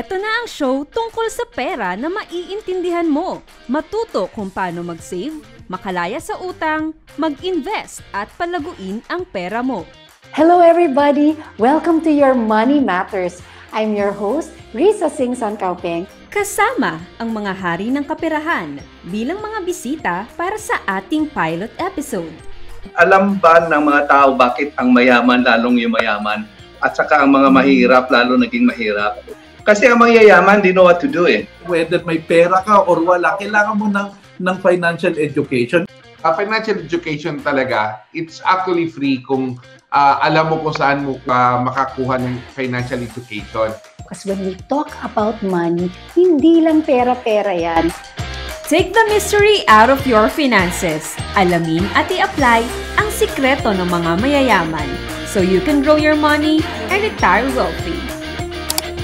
Ito na ang show tungkol sa pera na maiintindihan mo. Matuto kung paano mag-save, makalaya sa utang, mag-invest at palaguin ang pera mo. Hello everybody! Welcome to your Money Matters. I'm your host, Risa Singh San Kaupeng. Kasama ang mga hari ng kaperahan bilang mga bisita para sa ating pilot episode. Alam ba ng mga tao bakit ang mayaman lalong yumayaman at saka ang mga mahirap lalo naging mahirap? Kasi ang mayayaman, di know what to do eh. Whether may pera ka or wala, kailangan mo ng, ng financial education. Uh, financial education talaga, it's actually free kung uh, alam mo kung saan mo ka makakuha ng financial education. Because when we talk about money, hindi lang pera-pera yan. Take the mystery out of your finances. Alamin at i-apply ang sikreto ng mga mayayaman so you can grow your money and retire wealthy.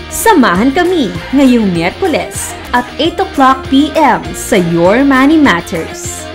Samahan kami ngayong Miyerkules at 8 o'clock p.m. sa Your Money Matters.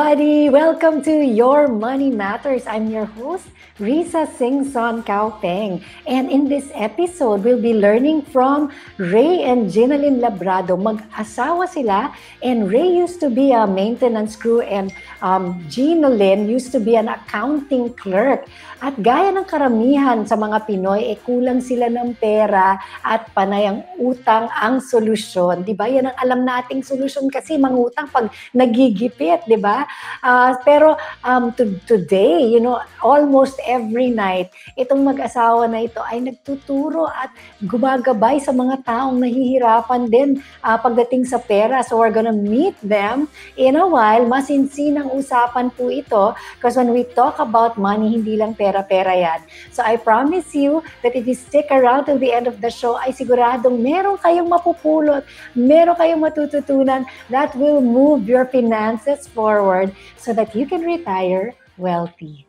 Everybody! Welcome to Your Money Matters. I'm your host, Risa Singh Son Kaupeng. And in this episode, we'll be learning from Ray and Ginalyn Labrado. Mag-asawa sila and Ray used to be a maintenance crew and um, Ginalyn used to be an accounting clerk. At gaya ng karamihan sa mga Pinoy, eh, kulang sila ng pera at panay ang utang ang solusyon. Di ba? Yan ang alam nating solusyon kasi mangutang pag nagigipit, di ba? Uh, pero um, to, today, you know, almost every night, itong mag-asawa na ito ay nagtuturo at gumagabay sa mga taong nahihirapan din uh, pagdating sa pera. So we're gonna meet them in a while. Masinsinang usapan po ito because when we talk about money, hindi lang pera-pera yan. So I promise you that if you stick around till the end of the show, ay siguradong meron kayong mapupulot, meron kayong matututunan that will move your finances forward so that you can retire wealthy.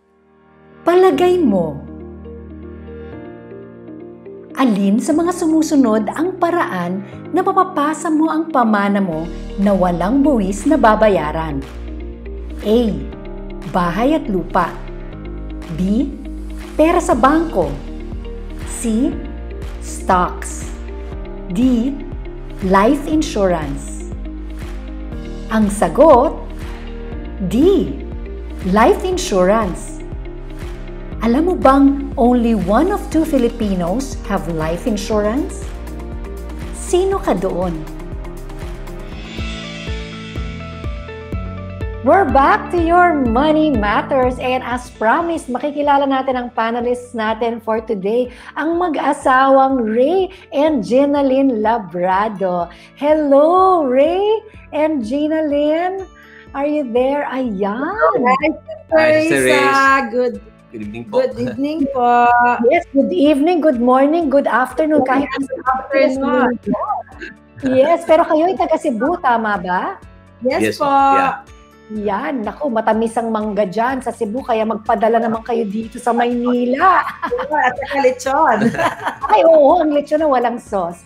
Palagay mo, alin sa mga sumusunod ang paraan na mapapasa mo ang pamana mo na walang buwis na babayaran? A. Bahay at lupa. B. Pera sa bangko. C. Stocks. D. Life insurance. Ang sagot, D. Life insurance. Alam mo bang only one of two Filipinos have life insurance? Sino ka doon? We're back to your Money Matters and as promised, makikilala natin ang panelists natin for today, ang mag-asawang Ray and Ginalyn Labrado. Hello, Ray and Ginalyn. Are you there? Ayan. Hi, Teresa. Good Good evening po. Good evening po. Yes, good evening, good morning, good afternoon. Kahit Good afternoon. Yes, pero kayo ay taga Cebu, tama ba? Yes, Yes, po. yeah. Yan, naku, matamis ang mangga dyan sa Cebu, kaya magpadala naman kayo dito sa Maynila. At saka lechon. Ay, oo, ang lechon na walang sauce.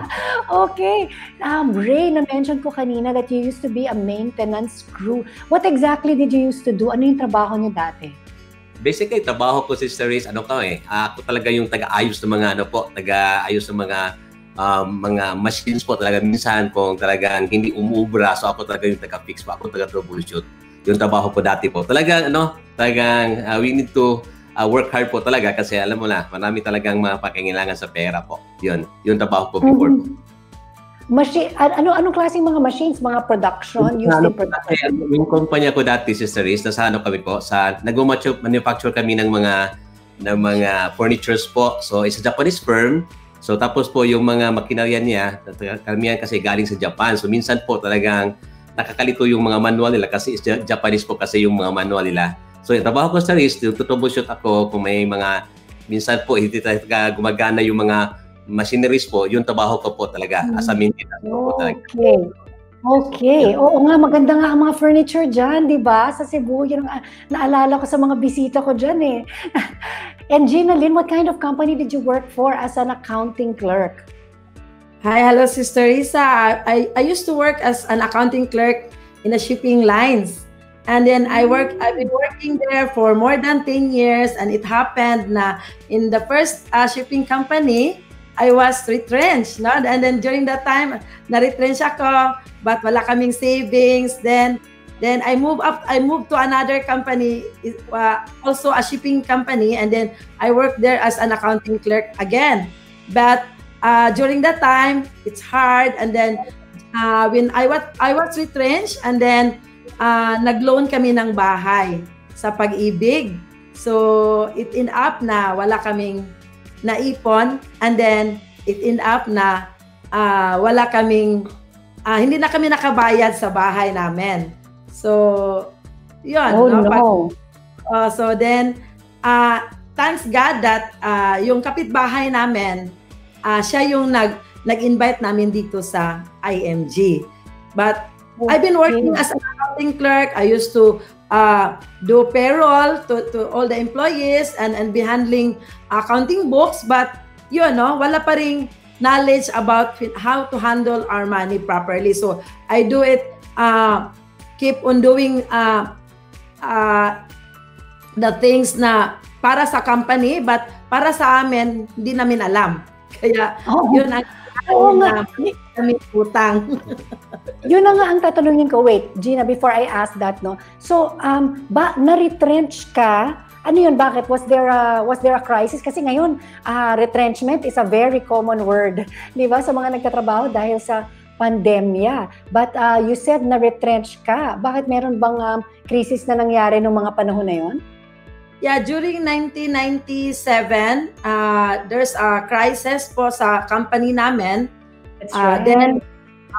okay. Um, Ray, na-mention ko kanina that you used to be a maintenance crew. What exactly did you used to do? Ano yung trabaho niyo dati? Basically, trabaho ko, Sister Riz, ano ka eh, ako talaga yung taga-ayos ng mga ano po, taga-ayos ng mga um, mga machines po talaga minsan kung talagang hindi umuubra, so ako talaga yung taga-fix po, ako taga-troubleshoot. Yung trabaho ko dati po. Talagang ano, talagang uh, we need to uh, work hard po talaga kasi alam mo na, marami talagang mga pakingailangan sa pera po. Yun, yung trabaho ko before po. Machine, ano anong klaseng mga machines, mga production, used in po production? dati, yung kumpanya ko dati, Sister Riz, nasa ano kami po, sa nag-manufacture kami ng mga ng mga furnitures po. So, it's a Japanese firm. So, tapos po yung mga makinarya niya, karamihan kasi galing sa Japan. So, minsan po talagang nakakalito yung mga manual nila kasi Japanese po kasi yung mga manual nila. So, yung trabaho ko sa Riz, tutroubleshoot ako kung may mga, minsan po, hindi talaga gumagana yung mga machineries po, yung trabaho ko po talaga. As a maintenance po talaga. Okay. Oo nga, maganda nga ang mga furniture dyan, di ba? Sa Cebu, yun ang ah, naalala ko sa mga bisita ko dyan eh. And Gina Lynn, what kind of company did you work for as an accounting clerk? Hi, hello, Sister Risa. I, I used to work as an accounting clerk in the shipping lines. And then I work, I've been working there for more than 10 years. And it happened na in the first uh, shipping company, I was retrenched. No? And then during that time, na-retrench ako, but wala kaming savings. Then Then I moved up. I moved to another company, uh, also a shipping company, and then I worked there as an accounting clerk again. But uh, during that time, it's hard. And then uh, when I was I was retrenched, and then uh, nag-loan kami ng bahay sa pag-ibig. So it end up na wala kaming naipon, and then it end up na uh, wala kaming uh, hindi na kami nakabayad sa bahay namin. So, yun. Oh, no? no. Pag, uh, so then, uh, thanks God that uh, yung kapitbahay namin, uh, siya yung nag, nag-invite namin dito sa IMG. But I've been working as an accounting clerk. I used to uh, do payroll to, to all the employees and, and be handling accounting books. But, yun, no, wala pa ring knowledge about how to handle our money properly. So, I do it uh, keep on doing uh, uh, the things na para sa company but para sa amin hindi namin alam. Kaya Oo. yun ang Oo nga. kami utang. Yun na nga ang tatanungin ko. Wait, Gina, before I ask that, no? So, um, ba, na-retrench ka? Ano yun? Bakit? Was there a, was there a crisis? Kasi ngayon, ah, retrenchment is a very common word. Di ba? Sa mga nagtatrabaho dahil sa pandemya. But uh, you said na-retrench ka. Bakit meron bang um, crisis na nangyari noong mga panahon na yon? Yeah, during 1997, uh, there's a crisis po sa company namin. That's Uh, then,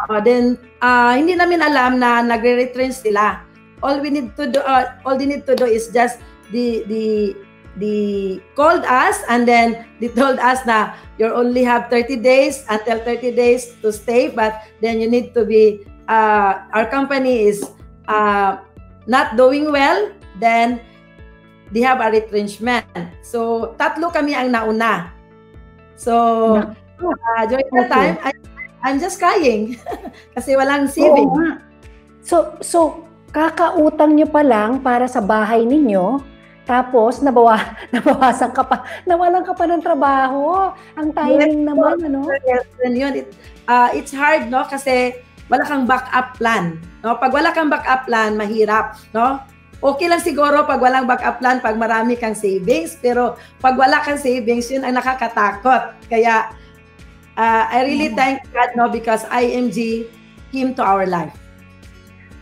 uh, then uh, hindi namin alam na nagre-retrench sila. All we need to do, uh, all they need to do is just the the the called us and then they told us na you only have 30 days until 30 days to stay, but then you need to be uh, our company is uh, not doing well, then they have a retrenchment. So tatlo kami ang nauna. So uh, during that time, I, I'm just crying kasi walang saving. So, so, kakautang nyo pa lang para sa bahay ninyo, tapos nabawa, nabawasan ka pa, nawalan ka pa ng trabaho. Ang timing Yes, naman, ano? Yes, then yun, it, uh, it's hard, no? Kasi wala kang backup plan. No? Pag wala kang backup plan, mahirap, no? Okay lang siguro pag walang backup plan, pag marami kang savings, pero pag wala kang savings, yun ang nakakatakot. Kaya, uh, I really thank God, no? Because IMG came to our life.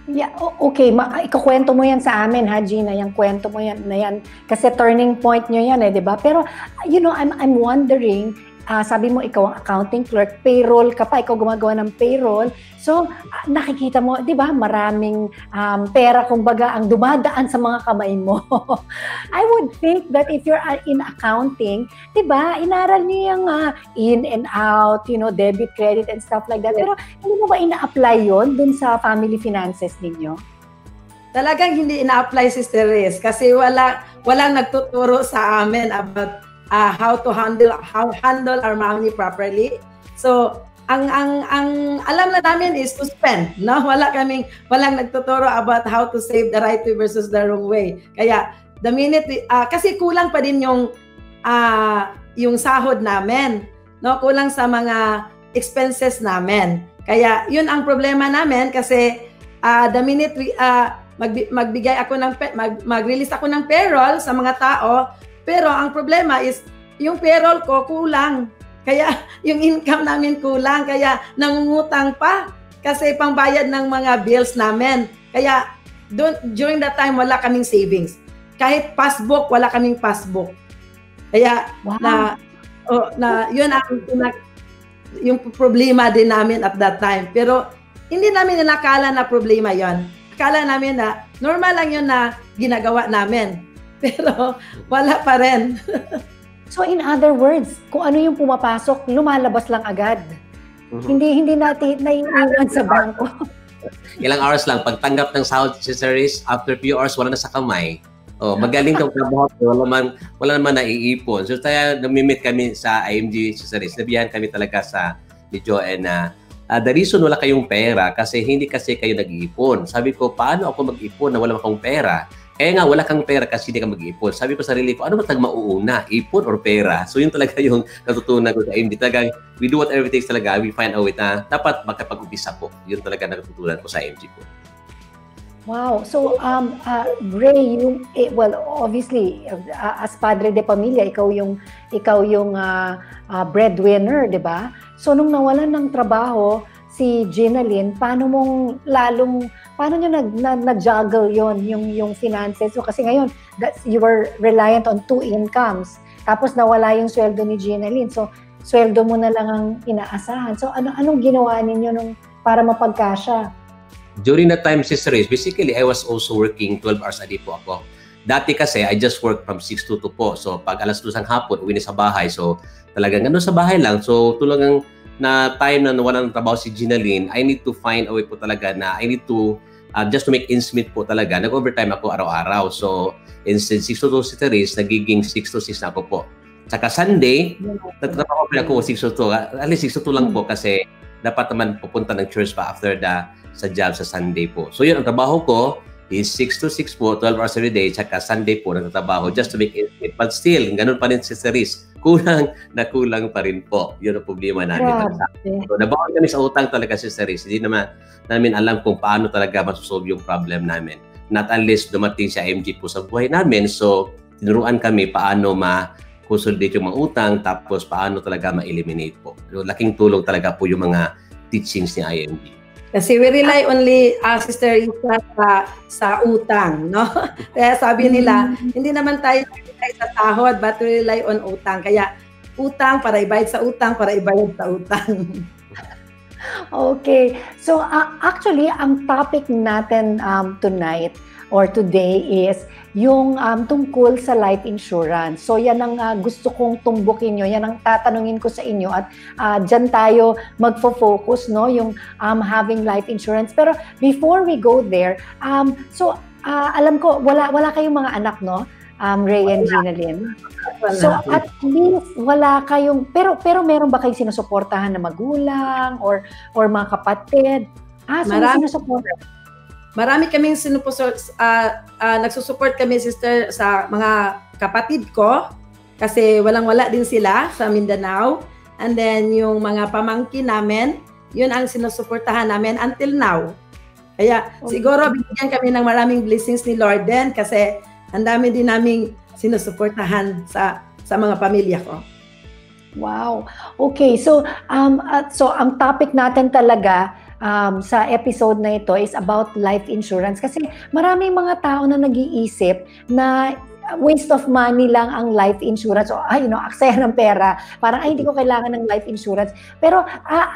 Yeah, okay, ma- ikukwento mo yan sa amin ha, Gina, yung kwento mo yan na yan. Kasi turning point nyo yan eh, di ba? Pero, you know, I'm, I'm wondering, ah, sabi mo ikaw ang accounting clerk, payroll ka pa, ikaw gumagawa ng payroll. So, ah, nakikita mo, di ba, maraming um, pera, kumbaga, ang dumadaan sa mga kamay mo. I would think that if you're ah, in accounting, di ba, inaral niyo yung ah, in and out, you know, debit, credit, and stuff like that. Pero, hindi mo ba ina-apply yon dun sa family finances ninyo? Talagang hindi ina-apply si Teres kasi wala walang nagtuturo sa amin about uh, how to handle how handle our money properly. So, ang ang ang alam na namin is to spend, no? Wala kaming walang nagtuturo about how to save the right way versus the wrong way. Kaya the minute ah, kasi kulang pa din yung ah, yung sahod namin, no? Kulang sa mga expenses namin. Kaya yun ang problema namin kasi ah, the minute we magbi- magbigay ako ng pe- mag, mag-release ako ng payroll sa mga tao, pero ang problema is yung payroll ko kulang. Kaya yung income namin kulang, kaya nangungutang pa kasi pangbayad ng mga bills namin. Kaya doon during that time wala kaming savings. Kahit passbook, wala kaming passbook. Kaya Wow. na oh, na yun ang pinak- yung problema din namin at that time. Pero hindi namin inakala na problema yon. Akala namin na normal lang yun na ginagawa namin. Pero wala pa rin. So in other words, kung ano yung pumapasok, lumalabas lang agad. Mhm. Hindi hindi natin naiiwan sa bangko. Ilang hours lang, pagtanggap ng sahod si Ceres, after few hours, wala na sa kamay. Oh, magaling kang trabaho, wala man wala naman naiipon. So kaya namimit kami sa IMG si Ceres. Nabiyahan kami talaga sa ni Joanne na uh, the reason wala kayong pera kasi hindi kasi kayo nag-iipon. Sabi ko, paano ako mag-ipon na wala akong pera? Kaya nga, wala kang pera kasi hindi ka mag-iipon. Sabi ko sa sarili ko, ano ba talaga mauuna? Ipon or pera? So yun talaga yung natutunan ko sa MD. Talaga, we do whatever it takes talaga. We find a way na dapat magkapag-umpisa po. Yun talaga natutunan ko sa MG po. Wow. So, um, uh, Ray, yung, eh, well, obviously, uh, as padre de pamilya, ikaw yung, ikaw yung uh, uh, breadwinner, di ba? So, nung nawalan ng trabaho, si Gina paano mong lalong paano niyo nag, nag, nag-juggle yon yung, yung finances? So, kasi ngayon, that, you were reliant on two incomes. Tapos nawala yung sweldo ni Gina Lynn. So, sweldo mo na lang ang inaasahan. So, ano anong ginawa ninyo nung para mapagkasya? During that time, Sister Rich, basically, I was also working 12 hours a day po ako. Dati kasi, I just work from 6 to 2 po. So, pag alas 2 ng hapon, uwi na sa bahay. So, talagang ano sa bahay lang. So, tulagang na time na nawala ng trabaho si Gina I need to find a way po talaga na I need to uh, just to make ends meet po talaga, nag-overtime ako araw-araw. So, instead 6 to 2 si Therese, nagiging 6 to 6 na ako po. Saka Sunday, nagtatrabaho pa ako 6 to 2. At least 6 to 2 lang po kasi dapat naman pupunta ng church pa after the sa job sa Sunday po. So, yun, ang trabaho ko is 6 to 6 po, 12 hours every day, saka Sunday po nagtatrabaho just to make ends meet. But still, ganun pa rin si Therese kulang na kulang pa rin po. Yun ang problema namin. Grabe. So, nabawan kami sa utang talaga si Cerise. Hindi naman namin alam kung paano talaga masosolve yung problem namin. Not unless dumating si MG po sa buhay namin. So, tinuruan kami paano ma-consolidate yung mga utang tapos paano talaga ma-eliminate po. So, laking tulong talaga po yung mga teachings ni IMG. Kasi we rely only, uh, Sister Isa, sa, sa utang, no? Kaya sabi nila, mm-hmm. hindi naman tayo rely sa sahod, but we rely on utang. Kaya utang para ibayad sa utang, para ibayad sa utang. okay. So, uh, actually, ang topic natin um, tonight or today is yung um, tungkol sa life insurance. So yan ang uh, gusto kong tumbukin nyo, yan ang tatanungin ko sa inyo at uh, dyan tayo magfo-focus, no, yung um, having life insurance. Pero before we go there, um, so uh, alam ko, wala, wala kayong mga anak, no? Um, Ray and Gina Lynn. So at least wala kayong pero pero meron ba kayong sinusuportahan na magulang or or mga kapatid? Ah, so Marami. sinusuportahan Marami kaming sinupusor, uh, uh, nagsusupport kami sister sa mga kapatid ko kasi walang-wala din sila sa Mindanao. And then yung mga pamangkin namin, yun ang sinusuportahan namin until now. Kaya okay. siguro binigyan kami ng maraming blessings ni Lord din kasi ang dami din naming sinusuportahan sa sa mga pamilya ko. Wow. Okay, so um uh, so ang topic natin talaga um, sa episode na ito is about life insurance. Kasi maraming mga tao na nag-iisip na waste of money lang ang life insurance o ay, you know, aksaya ng pera. Parang ay hindi ko kailangan ng life insurance. Pero uh,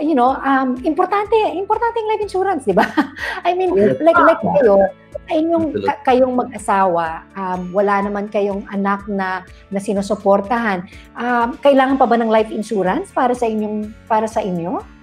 you know, um importante, importante yung life insurance, 'di ba? I mean, like like kayo, sa inyong kayong mag-asawa, um, wala naman kayong anak na na sinusuportahan. Um, kailangan pa ba ng life insurance para sa inyong para sa inyo?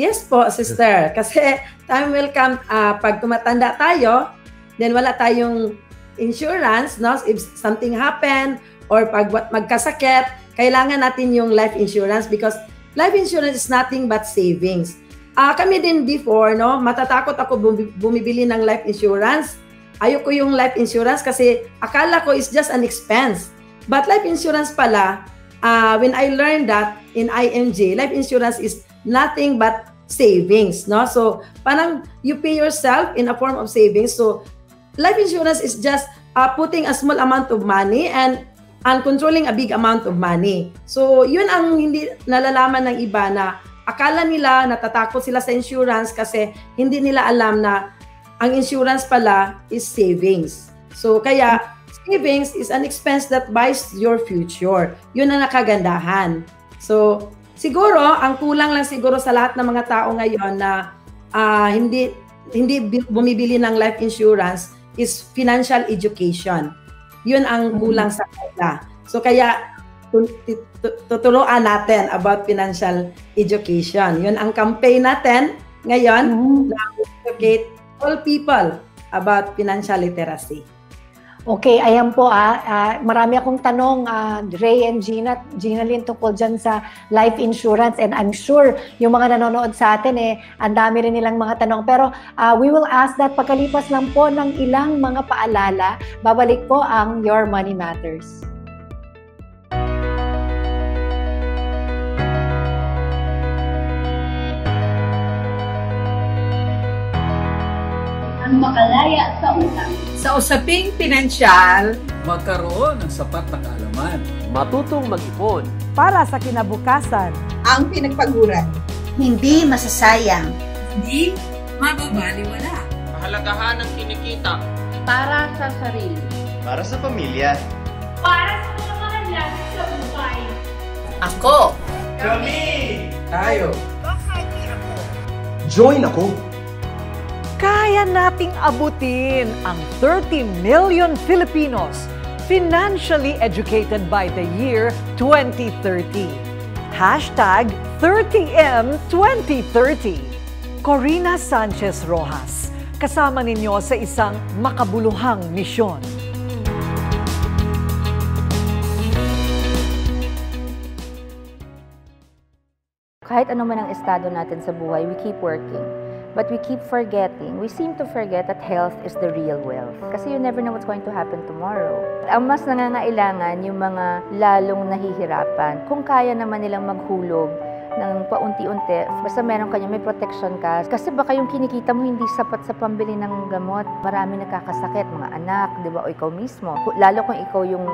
Yes po, sister. Kasi time will come, uh, pag tumatanda tayo, then wala tayong insurance, no? If something happen, or pag magkasakit, kailangan natin yung life insurance because life insurance is nothing but savings. Uh, kami din before, no? Matatakot ako bumibili ng life insurance. Ayoko yung life insurance kasi akala ko is just an expense. But life insurance pala, uh, when I learned that in IMG, life insurance is nothing but savings, no? So, parang you pay yourself in a form of savings. So, life insurance is just uh, putting a small amount of money and and controlling a big amount of money. So, yun ang hindi nalalaman ng iba na akala nila natatakot sila sa insurance kasi hindi nila alam na ang insurance pala is savings. So, kaya savings is an expense that buys your future. Yun ang nakagandahan. So, Siguro, ang kulang lang siguro sa lahat ng mga tao ngayon na uh, hindi hindi bumibili ng life insurance is financial education. Yun ang mm-hmm. kulang sa kanila. So kaya tuturuan natin about financial education. Yun ang campaign natin ngayon mm-hmm. na educate all people about financial literacy. Okay, ayan po ah, ah, marami akong tanong ah, Ray and Gina, Gina Lynn tungkol dyan sa life insurance and I'm sure yung mga nanonood sa atin eh, ang dami rin nilang mga tanong. Pero ah, we will ask that pagkalipas lang po ng ilang mga paalala, babalik po ang Your Money Matters. ang makalaya sa utang. Sa usaping pinansyal, magkaroon ng sapat na kaalaman. Matutong mag-ipon. Para sa kinabukasan. Ang pinagpaguran. Hindi masasayang. Hindi mababaliwala. Kahalagahan ng kinikita. Para sa sarili. Para sa pamilya. Para sa mga mahalaga sa buhay. Ako. Kami. Tayo. Join ako kaya nating abutin ang 30 million Filipinos financially educated by the year 2030. Hashtag 30M 2030. Corina Sanchez Rojas, kasama ninyo sa isang makabuluhang misyon. Kahit ano man ang estado natin sa buhay, we keep working But we keep forgetting, we seem to forget that health is the real wealth. Kasi you never know what's going to happen tomorrow. Ang mas nangangailangan yung mga lalong nahihirapan. Kung kaya naman nilang maghulog ng paunti-unti, basta meron kanya, may protection ka. Kasi baka yung kinikita mo hindi sapat sa pambili ng gamot. Marami nakakasakit, mga anak, di ba, o ikaw mismo. Lalo kung ikaw yung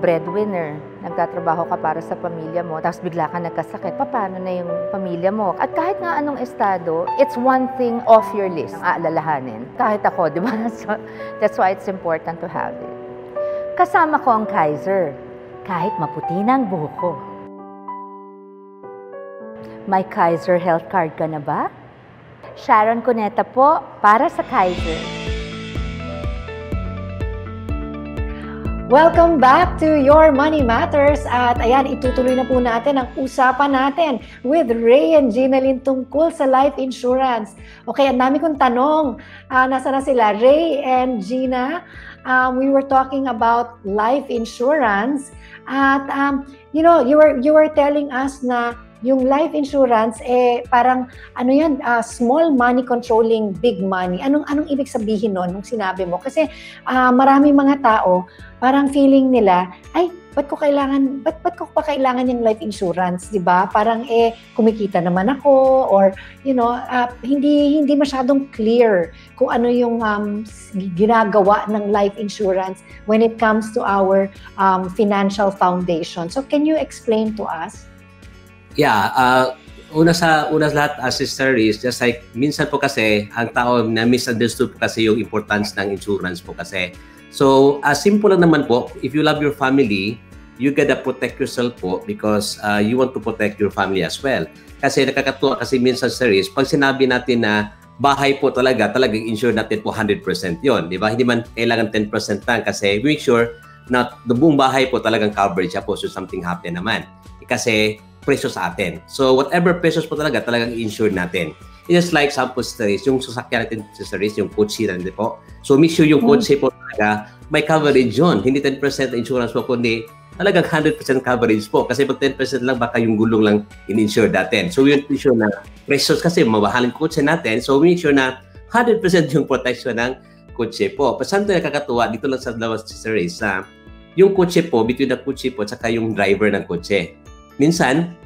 breadwinner, nagtatrabaho ka para sa pamilya mo, tapos bigla ka nagkasakit, paano na yung pamilya mo? At kahit nga anong estado, it's one thing off your list ang aalalahanin. Kahit ako, di ba? So, that's why it's important to have it. Kasama ko ang Kaiser, kahit maputi na ang buhok ko. May Kaiser health card ka na ba? Sharon Cuneta po, para sa Kaiser. Welcome back to Your Money Matters. At ayan, itutuloy na po natin ang usapan natin with Ray and Gina Lynn tungkol sa life insurance. Okay, ang dami kong tanong. Uh, nasa na sila? Ray and Gina, um, we were talking about life insurance. At, um, you know, you were, you were telling us na yung life insurance eh parang ano yan uh, small money controlling big money. Anong anong ibig sabihin noon nung sinabi mo? Kasi uh, maraming mga tao parang feeling nila ay ba't ko kailangan ba't, ba't ko pa kailangan yung life insurance? Di ba? Parang eh kumikita naman ako or you know uh, hindi hindi masyadong clear kung ano yung um, ginagawa ng life insurance when it comes to our um, financial foundation. So can you explain to us Yeah, uh, una sa una sa lahat as sister is just like minsan po kasi ang tao na misunderstood po kasi yung importance ng insurance po kasi. So, as uh, simple lang naman po, if you love your family, you gotta protect yourself po because uh, you want to protect your family as well. Kasi nakakatuwa kasi minsan sir is pag sinabi natin na bahay po talaga, talagang insure natin po 100% yon, di ba? Hindi man kailangan 10% lang kasi we make sure na the buong bahay po talagang coverage po so something happen naman. Kasi presyo sa atin. So whatever pesos po talaga, talagang insured natin. It's just like sample studies, yung sasakyan natin sa series, yung kotse na din po. So make sure yung kotse po talaga may coverage yun. Hindi 10% insurance po, kundi talagang 100% coverage po. Kasi pag 10% lang, baka yung gulong lang in-insure natin. So we make sure na pesos kasi mabahaling kotse natin. So make sure na 100% yung protection ng kotse po. Pero something nakakatuwa dito lang sa dalawa series na yung kotse po, between the kotse po at saka yung driver ng kotse. Minsan,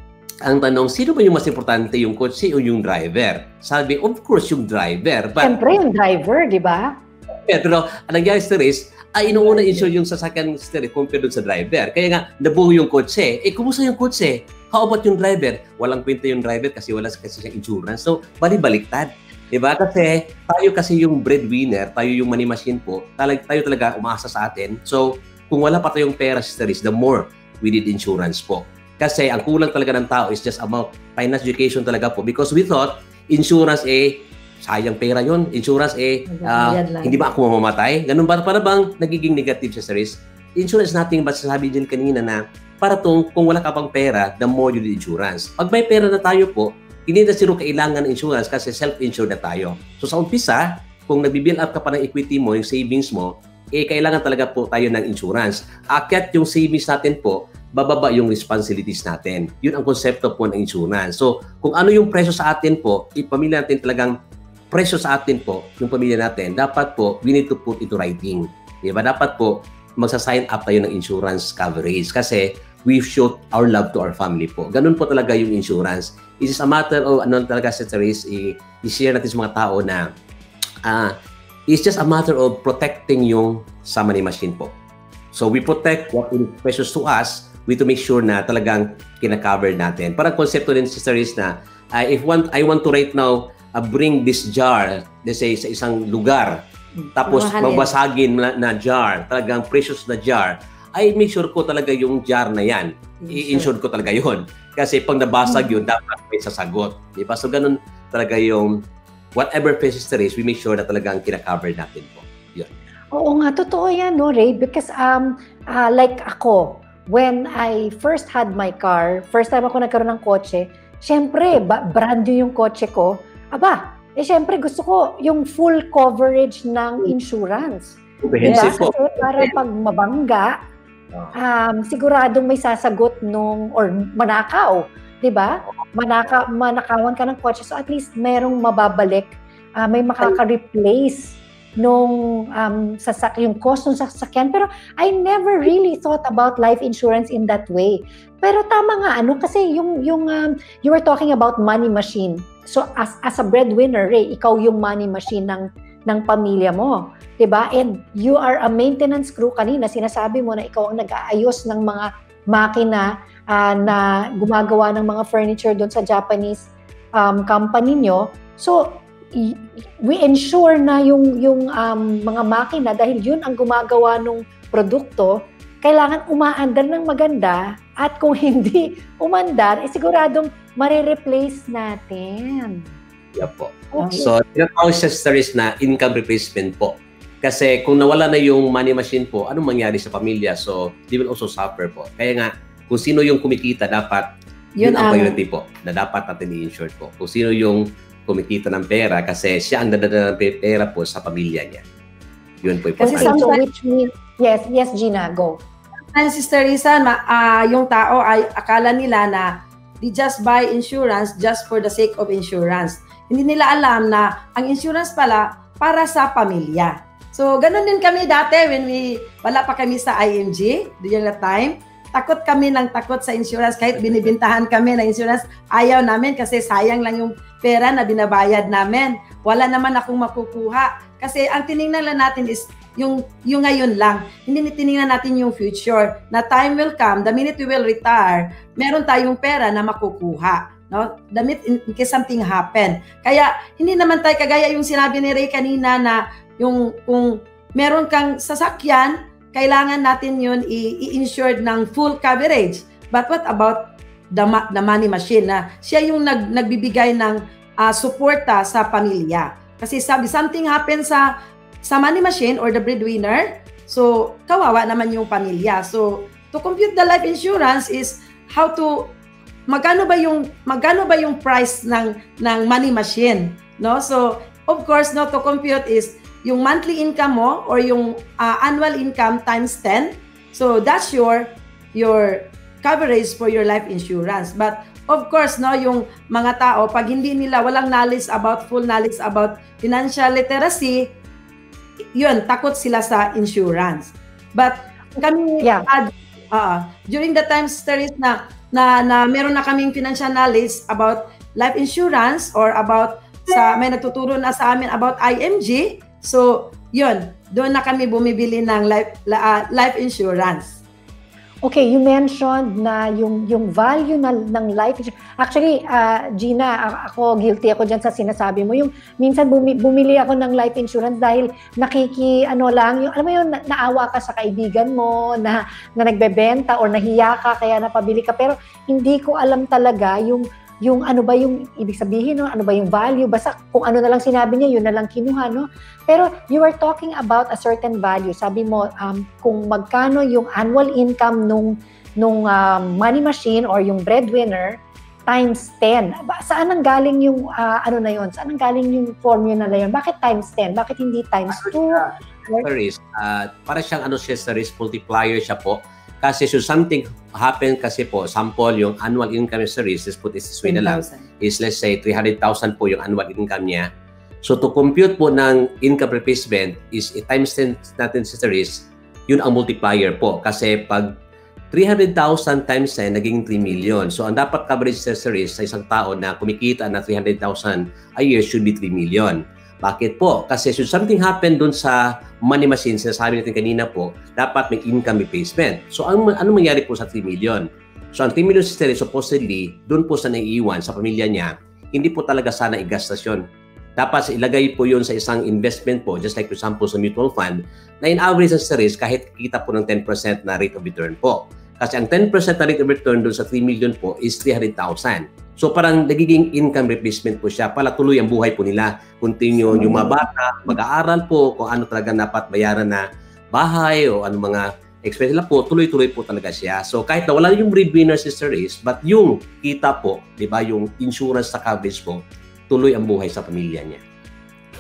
ang tanong, sino ba yung mas importante, yung kotse o yung driver? Sabi, of course, yung driver. But, Siyempre, yung driver, di ba? Pero ang nangyari sa race, ay inuuna insure yung sasakyan sa compared sa driver. Kaya nga, nabuo yung kotse. Eh, kumusta yung kotse? How about yung driver? Walang kwenta yung driver kasi wala kasi siyang insurance. So, bali-baliktad. Diba? Kasi tayo kasi yung breadwinner, tayo yung money machine po, talag, tayo talaga umaasa sa atin. So, kung wala pa tayong pera sa the more we need insurance po. Kasi ang kulang talaga ng tao is just about finance education talaga po. Because we thought, insurance eh, sayang pera yon Insurance eh, uh, hindi ba ako mamamatay? Ganun ba? Para bang nagiging negative siya sa risk? Insurance nothing but sabi din kanina na para tong kung wala ka pang pera, the more you need insurance. Pag may pera na tayo po, hindi na siro kailangan ng insurance kasi self-insured na tayo. So sa umpisa, kung nagbi-build up ka pa ng equity mo, yung savings mo, eh kailangan talaga po tayo ng insurance. Akyat yung savings natin po, bababa yung responsibilities natin. Yun ang konsepto po ng insurance. So, kung ano yung presyo sa atin po, ipamilya natin talagang presyo sa atin po, yung pamilya natin, dapat po, we need to put into writing. Di ba? Dapat po, magsa-sign up tayo ng insurance coverage kasi we show our love to our family po. Ganun po talaga yung insurance. It is a matter of, ano talaga, Sir Therese, i-share natin sa mga tao na uh, it's just a matter of protecting yung sa money machine po. So we protect what is precious to us we to make sure na talagang kina-cover natin. Parang konsepto din Sister is na uh, if want I want to right now uh, bring this jar let's say sa isang lugar tapos mabasagin na, na jar, talagang precious na jar, ay make sure ko talaga yung jar na yan. I-insure ko talaga yon Kasi pag nabasag yun, dapat may sasagot. Di ba? So ganun talaga yung whatever precious there is, we make sure na talagang kina-cover natin po. Yun. Oo nga, totoo yan, no, Ray? Because um, uh, like ako, when I first had my car, first time ako nagkaroon ng kotse, syempre, ba- brand new yung kotse ko. Aba, eh syempre gusto ko yung full coverage ng insurance. Comprehensive diba? Kasi para pag mabangga, um, siguradong may sasagot nung, or manakaw, di ba? Manaka, manakawan ka ng kotse, so at least merong mababalik, uh, may makaka-replace nung um, sasak yung cost ng sasakyan. Pero I never really thought about life insurance in that way. Pero tama nga ano kasi yung yung um, you were talking about money machine. So as as a breadwinner, Ray, ikaw yung money machine ng ng pamilya mo, 'di ba? And you are a maintenance crew kanina, sinasabi mo na ikaw ang nag-aayos ng mga makina uh, na gumagawa ng mga furniture doon sa Japanese um, company nyo. So, we ensure na yung yung um, mga makina dahil yun ang gumagawa ng produkto, kailangan umaandar ng maganda at kung hindi umandar, eh siguradong mare-replace natin. Yeah po. Okay. So, tinatawag sa stories na income replacement po. Kasi kung nawala na yung money machine po, anong mangyari sa pamilya? So, they will also suffer po. Kaya nga, kung sino yung kumikita, dapat yun, yun ang priority po na dapat natin i-insure po. Kung sino yung kumikita ng pera kasi siya ang dadala ng pera po sa pamilya niya. Yun po importante. Kasi sometimes, which means, yes, yes, Gina, go. And Sister Risa, uh, yung tao ay akala nila na they just buy insurance just for the sake of insurance. Hindi nila alam na ang insurance pala para sa pamilya. So, ganun din kami dati when we, wala pa kami sa IMG during that time. Takot kami ng takot sa insurance kahit binibintahan kami ng insurance. Ayaw namin kasi sayang lang yung pera na binabayad namin. Wala naman akong makukuha. Kasi ang tiningnan lang natin is yung, yung ngayon lang. Hindi tiningnan natin yung future. Na time will come, the minute we will retire, meron tayong pera na makukuha. No? Damit in, case something happen. Kaya hindi naman tayo kagaya yung sinabi ni Ray kanina na yung kung meron kang sasakyan, kailangan natin yun i-insured ng full coverage. But what about the, the money machine na siya yung nag, nagbibigay ng uh, suporta sa pamilya. Kasi sabi, something happen sa sa money machine or the breadwinner, so kawawa naman yung pamilya. So to compute the life insurance is how to magkano ba yung magkano ba yung price ng ng money machine, no? So of course, no to compute is yung monthly income mo or yung uh, annual income times 10. So that's your your coverage for your life insurance. But of course, no, yung mga tao, pag hindi nila walang knowledge about, full knowledge about financial literacy, yun, takot sila sa insurance. But kami, yeah. uh, uh, during the time studies na, na, na meron na kaming financial knowledge about life insurance or about sa may nagtuturo na sa amin about IMG. So, yun, doon na kami bumibili ng life, uh, life insurance. Okay, you mentioned na yung yung value na, ng life Actually, uh, Gina, ako guilty ako diyan sa sinasabi mo. Yung minsan bumi, bumili ako ng life insurance dahil nakiki ano lang, yung alam mo yung na, naawa ka sa kaibigan mo na na nagbebenta or nahiya ka kaya napabili ka pero hindi ko alam talaga yung yung ano ba yung ibig sabihin, no? ano ba yung value, basta kung ano na lang sinabi niya, yun na lang kinuha. No? Pero you are talking about a certain value. Sabi mo, um, kung magkano yung annual income nung, nung um, money machine or yung breadwinner, times 10. Ba- Saan ang galing yung ah, ano na yon? Saan ang galing yung formula na yon? Bakit times 10? Bakit hindi times 2? Sa risk, uh, para siyang ano siya sa risk multiplier siya po. Kasi should something happen kasi po, sample yung annual income sa risk, let's put it this way na lang, 10,000. is let's say 300,000 po yung annual income niya. So to compute po ng income replacement is i times 10 natin sa risk, yun ang multiplier po. Kasi pag 300,000 times 10, naging 3 million. So ang dapat coverage sa risk sa isang tao na kumikita na 300,000 a year should be 3 million. Bakit po? Kasi should something happen dun sa money machine, sinasabi natin kanina po, dapat may income replacement. So ano, ano mangyari po sa 3 million? So ang 3 million sister supposedly, dun po sa naiiwan sa pamilya niya, hindi po talaga sana igastos yun. Dapat ilagay po yun sa isang investment po, just like for example sa mutual fund, na in average sa risk kahit kita po ng 10% na rate of return po. Kasi ang 10% na rate of return doon sa 3 million po is 300,000. So parang nagiging income replacement po siya. Pala tuloy ang buhay po nila. Continue yung mga bata, mag-aaral po kung ano talaga dapat bayaran na bahay o ano mga expense nila po, tuloy-tuloy po talaga siya. So kahit na wala yung breadwinner sister race, but yung kita po, di ba, yung insurance sa coverage po, tuloy ang buhay sa pamilya niya.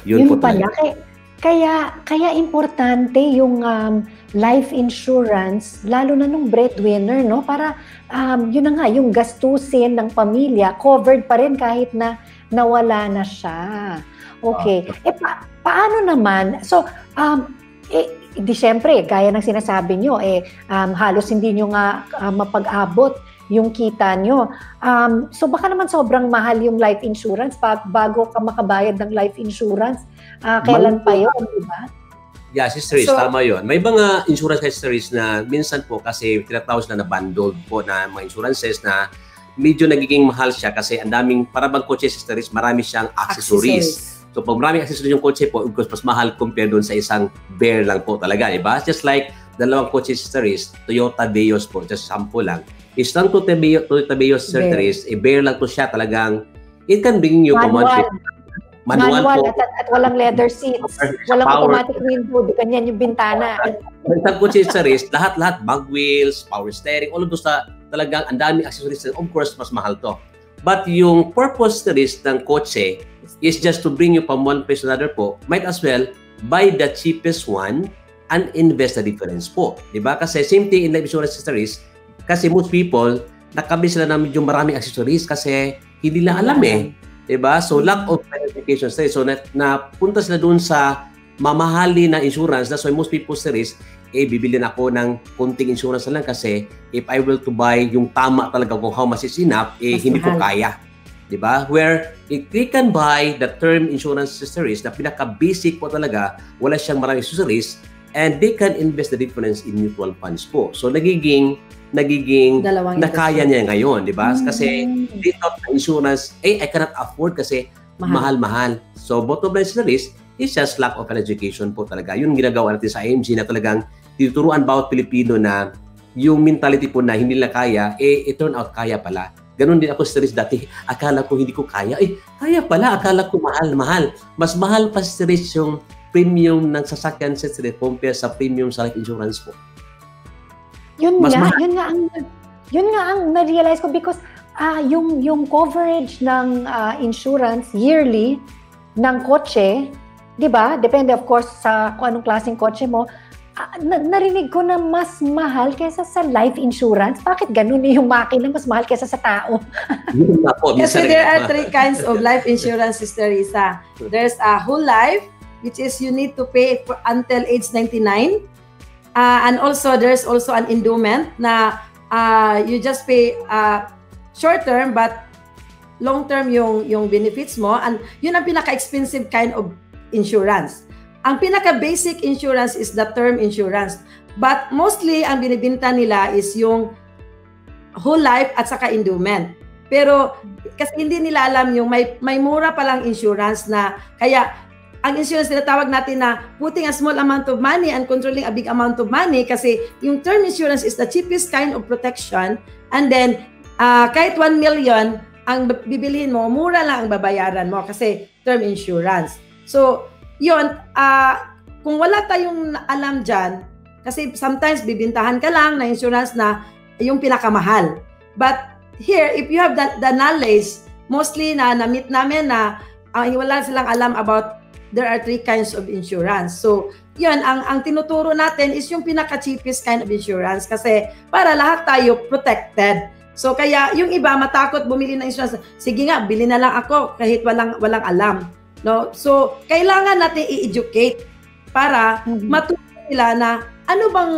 Yun, Yun, po pala. talaga. Kaya, kaya importante yung um, life insurance, lalo na nung breadwinner, no? Para, um, yun na nga, yung gastusin ng pamilya, covered pa rin kahit na nawala na siya. Okay. Eh, pa- paano naman? So, um, eh, di syempre, gaya ng sinasabi nyo, eh, um, halos hindi nyo nga uh, mapag-abot yung kita nyo. Um, so baka naman sobrang mahal yung life insurance pa, bago ka makabayad ng life insurance. Ah, kailan pa yun, di ba? Yeah, Riz, So- tama yun. May mga insurance histories na minsan po kasi tinatawag na na bundled po na mga insurances na medyo nagiging mahal siya kasi ang daming, para bang kotse Riz, marami siyang accessories. So pag maraming accessories yung kotse po, of course, mas mahal compare doon sa isang bare lang po talaga, di ba? Just like dalawang kotse Riz, Toyota Vios po, just sample lang. Isang Toyota Vios, Toyota Vios. Riz, eh, bare lang po siya talagang, it can bring you Manual. monthly. Manual, po. at, at walang leather seats. Walang Power. automatic window. Di ganyan yung bintana. Isang kotse sa race, lahat-lahat, mag wheels, power steering, all of those na talagang ang daming accessories. Of course, mas mahal to. But yung purpose na race ng kotse is just to bring you from one place to another po. Might as well buy the cheapest one and invest the difference po. Di ba? Kasi same thing in life insurance accessories. Kasi most people, nakabili sila ng medyo maraming accessories kasi hindi na alam eh. Diba? So, lack of verification study. So, na, napunta sila doon sa mamahali na insurance. That's why most people series, eh, bibili na ako ng konting insurance lang kasi if I will to buy yung tama talaga kung how much is enough, eh, Mas hindi ko kaya. Diba? Where if they can buy the term insurance accessories na pinaka-basic po talaga, wala siyang maraming accessories, and they can invest the difference in mutual funds po. So, nagiging nagiging Dalawang nakaya investment. niya ngayon, di ba? Kasi Mm. they thought na insurance, eh, I cannot afford kasi Mahal. mahal-mahal. So, bottom line sa risk is just lack of an education po talaga. Yun ginagawa natin sa IMG na talagang tinuturuan bawat Pilipino na yung mentality po na hindi nila kaya, eh, it turn out kaya pala. Ganon din ako sa risk dati. Akala ko hindi ko kaya. Eh, kaya pala. Akala ko mahal-mahal. Mas mahal pa sa risk yung premium ng sasakyan sa compare sa premium sa life insurance po. Yun Mas nga, mahal. yun nga ang yun nga ang na-realize ko because ah yung yung coverage ng ah, insurance yearly ng kotse, 'di ba? Depende of course sa kung anong klaseng kotse mo. Ah, na- narinig ko na mas mahal kaysa sa life insurance. Bakit ganun eh, yung makina mas mahal kaysa sa tao? Kasi there are three kinds of life insurance, Sister Risa. There's a whole life, which is you need to pay for until age 99. Uh, and also, there's also an endowment na uh, you just pay uh, short term but long term yung yung benefits mo and yun ang pinaka-expensive kind of insurance. Ang pinaka-basic insurance is the term insurance. But mostly ang binibenta nila is yung whole life at saka endowment. Pero kasi hindi nila alam yung may may mura palang insurance na kaya ang insurance tinatawag natin na putting a small amount of money and controlling a big amount of money kasi yung term insurance is the cheapest kind of protection and then ah, kahit 1 million ang bibilihin mo, mura lang ang babayaran mo kasi term insurance. So, yun, ah, kung wala tayong alam dyan, kasi sometimes bibintahan ka lang na insurance na yung pinakamahal. But here, if you have the, the knowledge, mostly na na-meet namin na ang wala silang alam about there are three kinds of insurance. So, yun, ang, ang tinuturo natin is yung pinaka-cheapest kind of insurance kasi para lahat tayo protected. So, kaya yung iba matakot bumili ng insurance. Sige nga, bili na lang ako kahit walang, walang alam. No? So, kailangan natin i-educate para mm-hmm. matuto nila na ano bang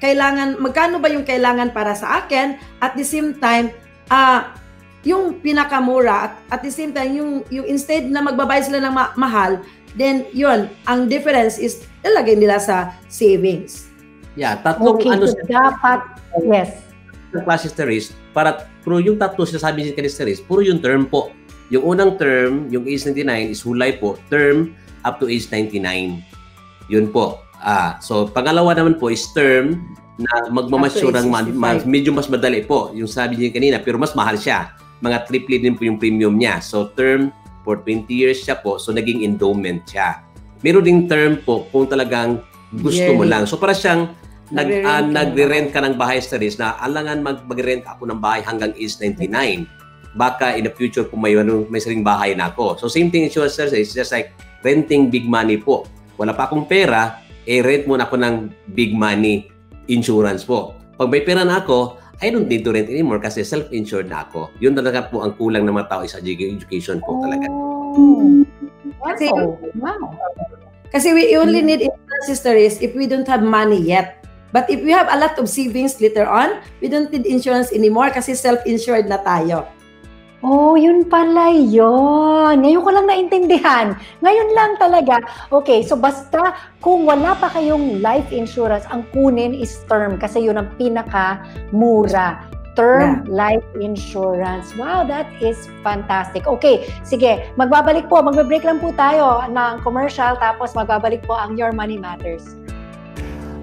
kailangan, magkano ba yung kailangan para sa akin at the same time, uh, yung pinakamura at at the same time yung yung instead na magbabayad sila ng ma- mahal then yun, ang difference is ilagay nila sa savings. Yeah, tatlong okay, ano so dapat, yes. Ng classes na risk, para puro yung tatlo sinasabi niya kanina risk, puro yung term po. Yung unang term, yung age 99 is hulay po, term up to age 99. Yun po. Ah, so pangalawa naman po is term na magmamature ng ma- ma- medyo mas madali po. Yung sabi niya kanina, pero mas mahal siya. Mga triple din po yung premium niya. So term for 20 years siya po, so naging endowment siya. Meron ding term po kung talagang gusto mo lang. So para siyang nag, uh, nagre-rent ka ng bahay sa na alangan mag rent ako ng bahay hanggang age 99. Baka in the future kung may, ano, may saring bahay na ako. So same thing insurance service, it's just like renting big money po. Wala pa akong pera, eh rent muna ako ng big money insurance po. Pag may pera na ako, I don't need to rent anymore kasi self-insured na ako. Yun talaga po ang kulang ng mga tao sa education po talaga. Oh. Kasi, wow. Kasi we only need insurance histories if we don't have money yet. But if we have a lot of savings later on, we don't need insurance anymore kasi self-insured na tayo. Oh, yun pala yun. Ngayon ko lang naintindihan. Ngayon lang talaga. Okay, so basta kung wala pa kayong life insurance, ang kunin is term kasi yun ang pinaka-mura. Term yeah. life insurance. Wow, that is fantastic. Okay, sige, magbabalik po. Magbe-break lang po tayo ng commercial tapos magbabalik po ang Your Money Matters.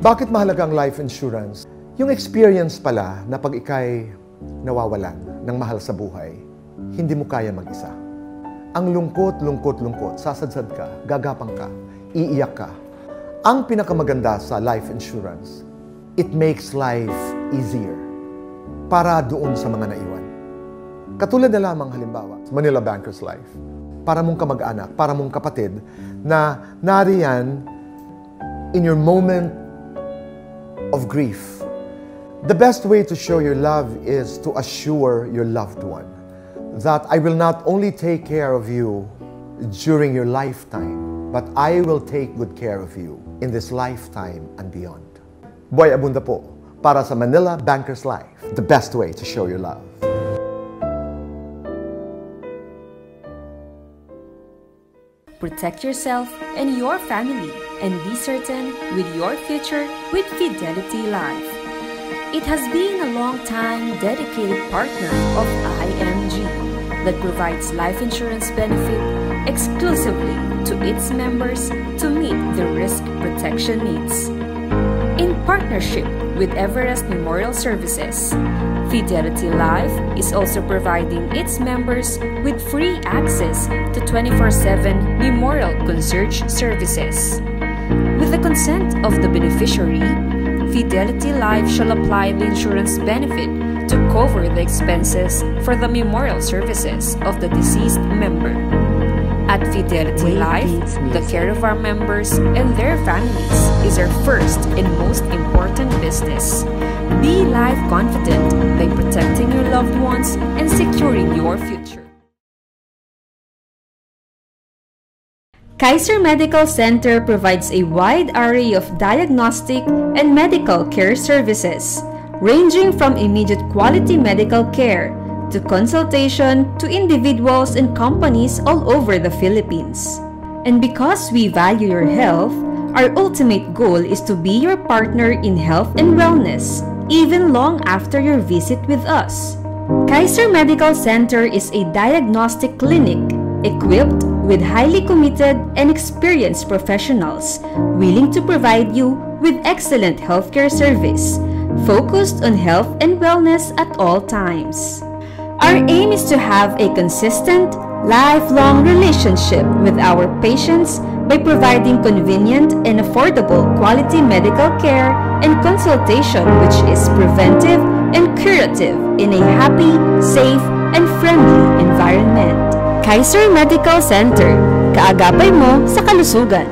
Bakit mahalaga ang life insurance? Yung experience pala na pag ikay nawawalan ng mahal sa buhay, hindi mo kaya mag-isa. Ang lungkot, lungkot, lungkot, sasadsad ka, gagapang ka, iiyak ka. Ang pinakamaganda sa life insurance, it makes life easier para doon sa mga naiwan. Katulad na lamang halimbawa, Manila Bankers Life. Para mong kamag-anak, para mong kapatid na nariyan in your moment of grief. The best way to show your love is to assure your loved one that I will not only take care of you during your lifetime, but I will take good care of you in this lifetime and beyond. Boy Abunda po, para sa Manila Banker's Life, the best way to show your love. Protect yourself and your family and be certain with your future with Fidelity Life. It has been a long time dedicated partner of IMG that provides life insurance benefit exclusively to its members to meet the risk protection needs. In partnership with Everest Memorial Services, Fidelity Life is also providing its members with free access to 24-7 Memorial Concierge services. With the consent of the beneficiary, Fidelity Life shall apply the insurance benefit to cover the expenses for the memorial services of the deceased member. At Fidelity Life, the care of our members and their families is our first and most important business. Be life confident by protecting your loved ones and securing your future. Kaiser Medical Center provides a wide array of diagnostic and medical care services ranging from immediate quality medical care to consultation to individuals and companies all over the Philippines. And because we value your health, our ultimate goal is to be your partner in health and wellness, even long after your visit with us. Kaiser Medical Center is a diagnostic clinic equipped with highly committed and experienced professionals willing to provide you with excellent healthcare service focused on health and wellness at all times. Our aim is to have a consistent, lifelong relationship with our patients by providing convenient and affordable quality medical care and consultation which is preventive and curative in a happy, safe, and friendly environment. Kaiser Medical Center. Kaagapay mo sa kalusugan.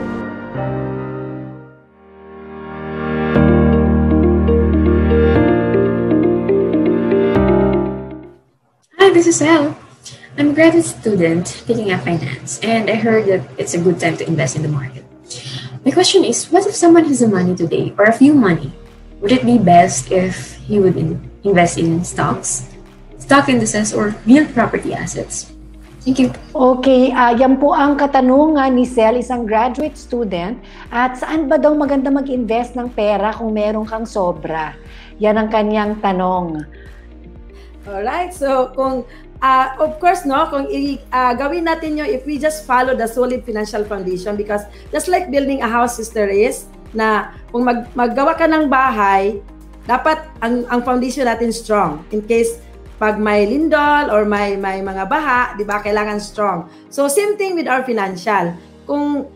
Hi, this is Elle. I'm a graduate student taking up finance, and I heard that it's a good time to invest in the market. My question is, what if someone has the money today, or a few money? Would it be best if he would in- invest in stocks, stock indices, or real property assets? Thank you. Okay, uh, yan po ang katanungan ni Sel, isang graduate student. At saan ba daw maganda mag-invest ng pera kung meron kang sobra? Yan ang kanyang tanong. Alright, so kung uh, of course no, kung i, uh, gawin natin yung if we just follow the solid financial foundation because just like building a house sister is na kung mag, maggawa ka ng bahay, dapat ang ang foundation natin strong in case pag may lindol or may may mga baha, 'di ba? Kailangan strong. So same thing with our financial. Kung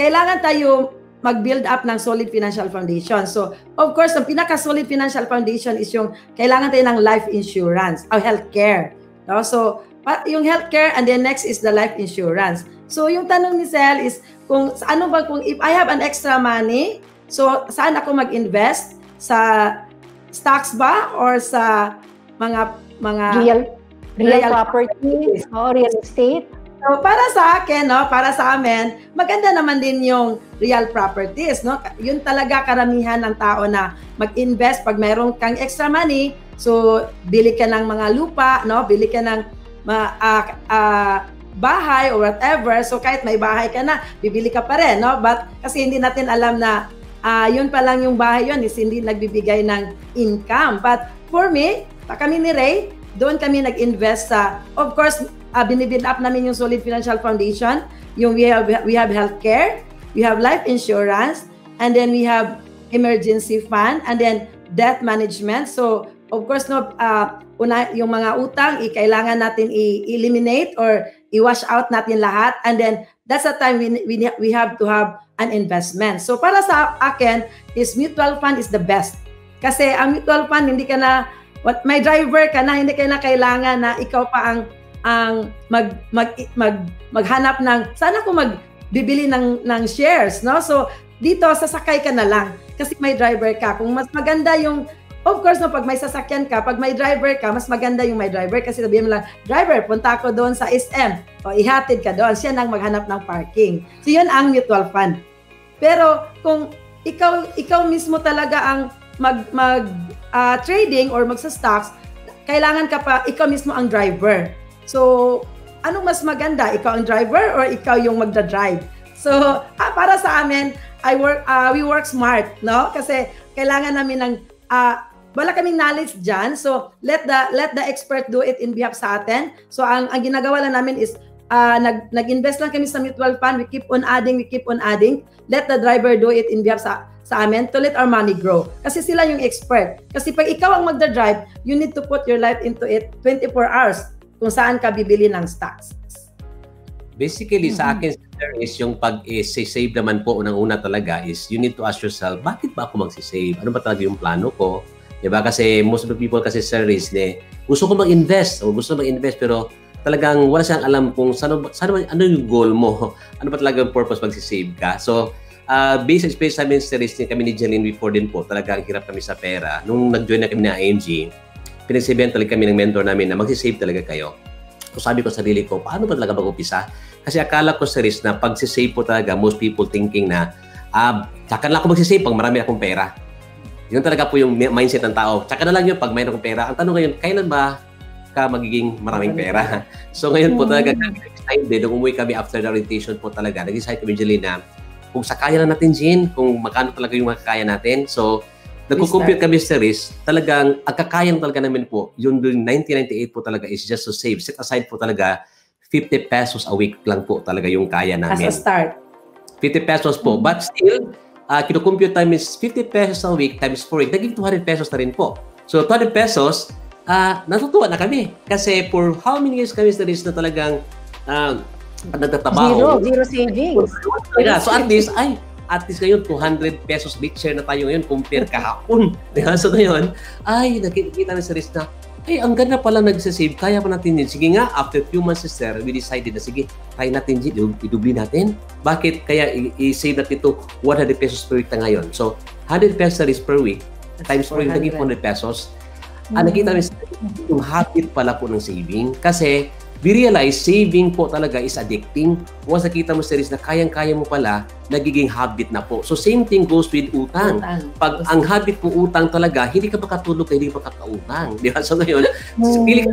kailangan tayo mag-build up ng solid financial foundation. So, of course, ang pinaka-solid financial foundation is yung kailangan tayo ng life insurance or healthcare. No? So, yung healthcare and then next is the life insurance. So, yung tanong ni Sel is kung ano ba kung if I have an extra money, so saan ako mag-invest? Sa stocks ba or sa mga mga real real, real properties o real estate? So, para sa akin, no, para sa amin, maganda naman din yung real properties, no? Yun talaga karamihan ng tao na mag-invest pag meron kang extra money, so bili ka ng mga lupa, no? Bili ka ng uh, uh, bahay or whatever. So kahit may bahay ka na, bibili ka pa rin, no? But kasi hindi natin alam na uh, yun pa lang yung bahay yun is hindi nagbibigay ng income. But for me, kami ni Ray, doon kami nag-invest sa, of course, uh, binibuild up namin yung solid financial foundation. Yung we have we have healthcare, we have life insurance, and then we have emergency fund, and then debt management. So of course no uh, una yung mga utang i kailangan natin i-eliminate or i-wash out natin lahat and then that's the time we, we we have to have an investment. So para sa akin is mutual fund is the best. Kasi ang mutual fund hindi ka na what may driver ka na hindi ka na kailangan na ikaw pa ang ang mag mag mag maghanap ng sana ko magbibili ng ng shares no? So dito sasakay ka na lang kasi may driver ka. Kung mas maganda yung of course no pag may sasakyan ka pag may driver ka mas maganda yung may driver kasi sabihin mo lang driver punta ako doon sa SM o ihatid ka doon. Siya nang maghanap ng parking. So yun ang mutual fund. Pero kung ikaw ikaw mismo talaga ang mag mag uh, trading or magsa stocks kailangan ka pa ikaw mismo ang driver So, anong mas maganda? Ikaw ang driver or ikaw yung magda-drive? So, ah, para sa amin, I work uh, we work smart, no? Kasi kailangan namin ng uh, wala kaming knowledge diyan. So, let the let the expert do it in behalf sa atin. So, ang ang ginagawa lang namin is uh, nag nag-invest lang kami sa mutual fund. We keep on adding, we keep on adding. Let the driver do it in behalf sa sa amin to let our money grow. Kasi sila yung expert. Kasi pag ikaw ang magda-drive, you need to put your life into it 24 hours kung saan ka bibili ng stocks. Basically, mm-hmm. sa akin, sir, is yung pag-save naman po, unang-una talaga is you need to ask yourself, bakit ba ako mag-save? Ano ba talaga yung plano ko? Diba? Kasi most of the people kasi, sir, is ne, gusto ko mag-invest o gusto mag-invest pero talagang wala siyang alam kung saan, saan, ano yung goal mo. ano ba talaga yung purpose mag-save ka? So, uh, based on experience namin, sir, is kami ni Jeline before din po, talagang hirap kami sa pera. Nung nag-join na kami na IMG, pinagsabihan talaga kami ng mentor namin na magsisave talaga kayo. So sabi ko sa sarili ko, paano ba talaga mag-upisa? Kasi akala ko sa risk na pag-save po talaga, most people thinking na, ah, tsaka na ako magsisave pag marami akong pera. Yun talaga po yung mindset ng tao. Tsaka na lang yun pag mayroon akong pera. Ang tanong ngayon, kailan ba ka magiging maraming pera? So ngayon po talaga, nag-decide, nung umuwi kami after the orientation po talaga, nag-decide kami, Jelena, kung sakaya lang natin, Jean, kung magkano talaga yung makakaya natin. So, Nagko-compute kami sa risk, talagang ang kakayang talaga namin po, yung 1998 po talaga is just to save. Set aside po talaga 50 pesos a week lang po talaga yung kaya namin. As a start. 50 pesos po. Mm-hmm. But still, uh, kino-compute time is 50 pesos a week times 4 week. Naging 200 pesos na rin po. So, 200 pesos, uh, natutuwa na kami. Kasi for how many years kami sa risk na talagang uh, nagtatabaho. Zero, zero savings. Yeah, so at least, ay, at least ngayon 200 pesos richer na tayo ngayon compare kahapon. Di ba? So ngayon, ay nakikita na sa risk na ay, ang ganda pala nagsasave, kaya pa natin yun. Sige nga, after few months, sister, we decided na, sige, try natin yun, idubli natin. Bakit? Kaya i-save natin ito 100 pesos per week na ngayon. So, 100 pesos per week, times per week, naging 400 pesos. Mm-hmm. Ah, nakita rin yung habit pala po ng saving. Kasi, we realize saving po talaga is addicting. Once nakita mo series na kayang-kaya mo pala, nagiging habit na po. So same thing goes with utang. utang. Pag ang habit mo utang talaga, hindi ka makatulog hindi ka makakautang. Di ba? So ngayon, mm. pili ka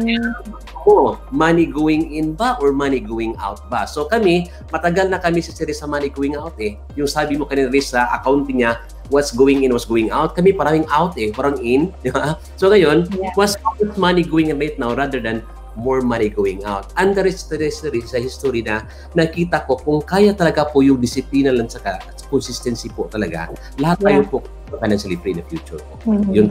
mo, money going in ba or money going out ba? So kami, matagal na kami sa series sa money going out eh. Yung sabi mo kanina rin sa accounting niya, what's going in, what's going out. Kami parang out eh, parang in. Di ba? So ngayon, yeah. what's money going in right now rather than more money going out. And the rest, the rest, the rest sa history na nakita ko kung kaya talaga po yung disiplina lang sa consistency po talaga, lahat tayo yeah. po financially free in the future. Mm-hmm. Yun.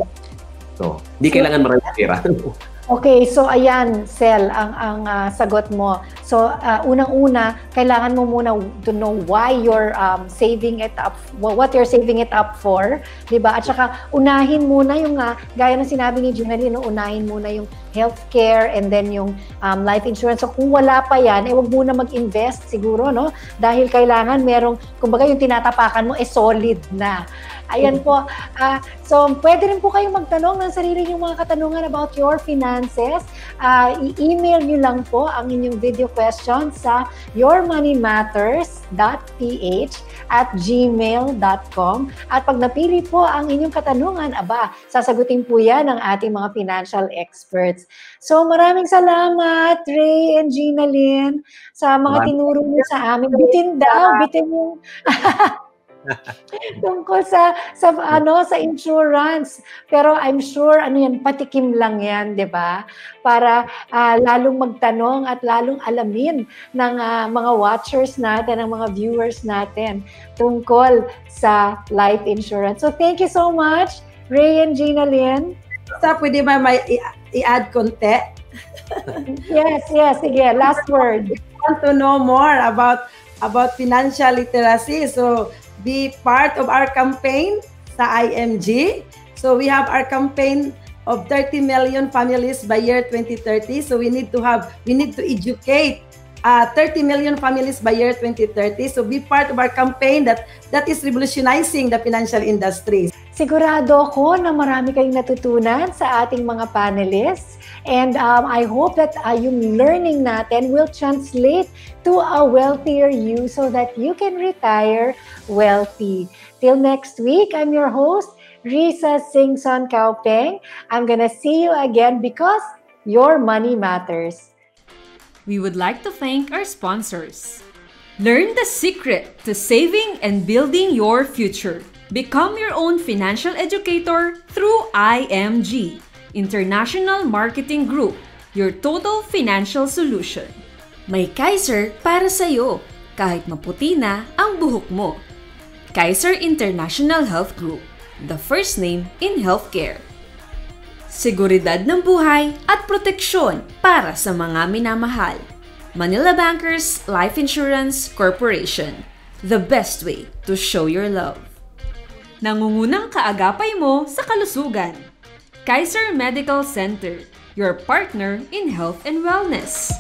So, hindi kailangan maraming pera. Okay, so ayan, Sel, ang ang uh, sagot mo. So uh, unang-una, kailangan mo muna to know why you're um, saving it up, what you're saving it up for, 'di ba? At saka unahin muna yung uh, gaya ng sinabi ni Junaline, no, unahin muna yung healthcare and then yung um, life insurance. So kung wala pa 'yan, eh wag muna mag-invest siguro, no? Dahil kailangan merong kumbaga yung tinatapakan mo eh solid na. Ayan po. Uh, so, pwede rin po kayong magtanong ng sarili yung mga katanungan about your finances. Uh, i-email nyo lang po ang inyong video question sa yourmoneymatters.ph at gmail.com. At pag napili po ang inyong katanungan, aba, sasagutin po yan ng ating mga financial experts. So, maraming salamat, Ray and Gina Lynn, sa mga tinuro niyo sa amin. Bitin daw, bitin yung... tungkol sa sa ano sa insurance. Pero I'm sure ano yan patikim lang yan, 'di ba? Para uh, lalong magtanong at lalong alamin ng uh, mga watchers natin, ng mga viewers natin tungkol sa life insurance. So thank you so much, Ray and Gina Lynn. Sa pwede ba may i-add konti? yes, yes. Sige, last word. want to know more about about financial literacy. So be part of our campaign sa IMG. So we have our campaign of 30 million families by year 2030. So we need to have, we need to educate uh, 30 million families by year 2030. So be part of our campaign that that is revolutionizing the financial industry. Sigurado ako na marami kayong natutunan sa ating mga panelists. And um, I hope that uh, yung learning natin will translate to a wealthier you so that you can retire wealthy. Till next week, I'm your host, Risa Singson Kaupeng. I'm gonna see you again because your money matters. We would like to thank our sponsors. Learn the secret to saving and building your future. Become your own financial educator through IMG, International Marketing Group, your total financial solution. May Kaiser para sa iyo kahit maputi na ang buhok mo. Kaiser International Health Group, the first name in healthcare. Seguridad ng buhay at proteksyon para sa mga minamahal. Manila Bankers Life Insurance Corporation, the best way to show your love nangungunang kaagapay mo sa kalusugan. Kaiser Medical Center, your partner in health and wellness.